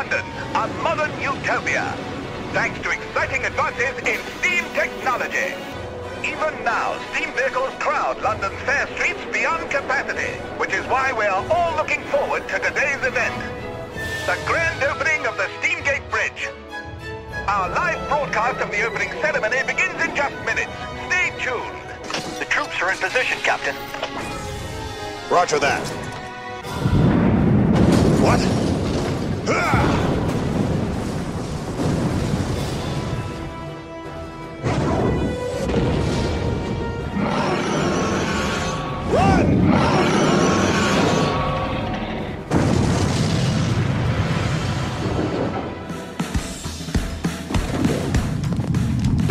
London, a modern utopia, thanks to exciting advances in steam technology. Even now, steam vehicles crowd London's fair streets beyond capacity, which is why we are all looking forward to today's event. The grand opening of the Steamgate Bridge. Our live broadcast of the opening ceremony begins in just minutes. Stay tuned. The troops are in position, Captain. Roger that.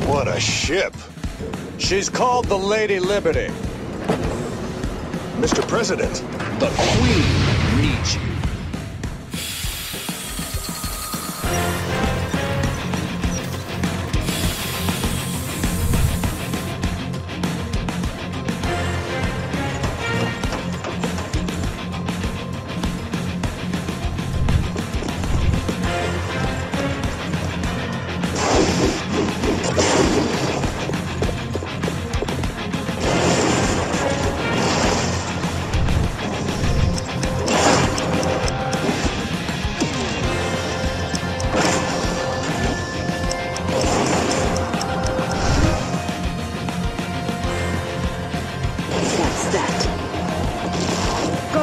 What a ship. She's called the Lady Liberty. Mr. President, The Queen needs you.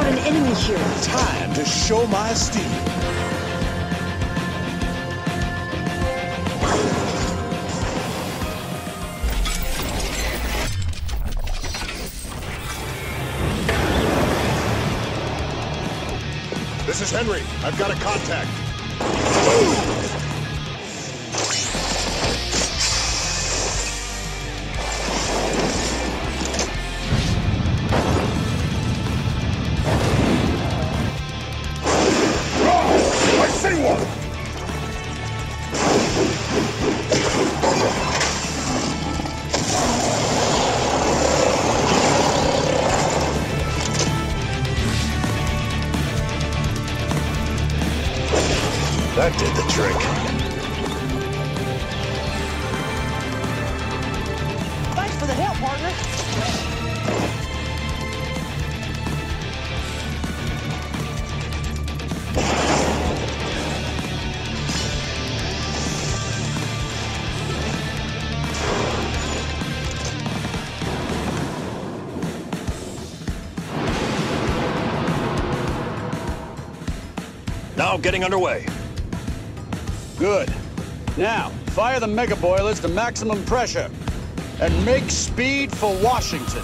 Got an enemy here. Time to show my steel. this is Henry. I've got a contact. That did the trick. Now getting underway. Good. Now, fire the mega boilers to maximum pressure. And make speed for Washington.